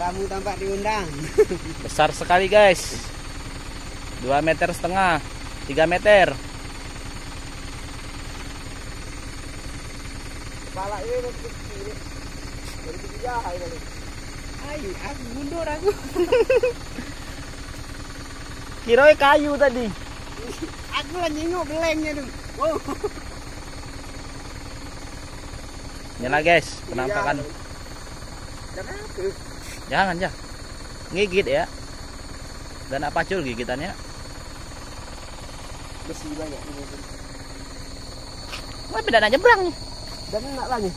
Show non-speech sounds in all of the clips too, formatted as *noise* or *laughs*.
tamu ah, tampak diundang. *laughs* Besar sekali guys. 2 meter setengah. 3 meter. Kepala ini ya, ayo aku mundur aku. Kiroi kayu tadi. aku lagi nyengok belengnya tuh. Oh. Wow. Inilah guys, penampakan. Kenapa? Jangan ya. Ngigit ya. Dan apa pacul gigitannya? Besi banyak ini. Wah, beda nyebrang nih. Dan enak lah nih.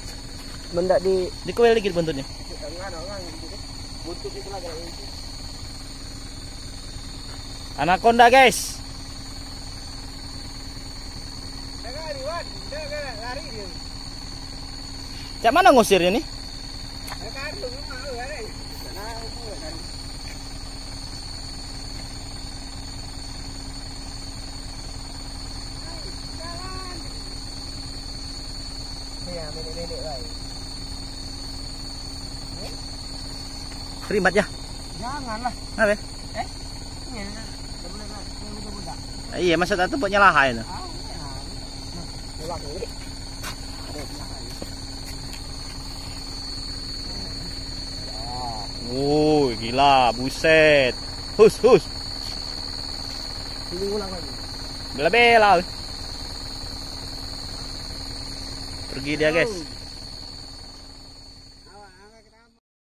Mendak di Di kuil orang gitu. Butuh itu lagi. Anaconda guys. Lari, Wan. Jangan lari dia. Cak mana aku lari. Jalan. Ya, ya. Janganlah. Apa? Eh? Ini nak budak-budak. Iya, masa tak buat nyalaha itu. Ah, ya. Nah, Oh, gila, buset. Hus, hus. Ini ulang lagi. Bela-bela. Pergi dia guys. Oh.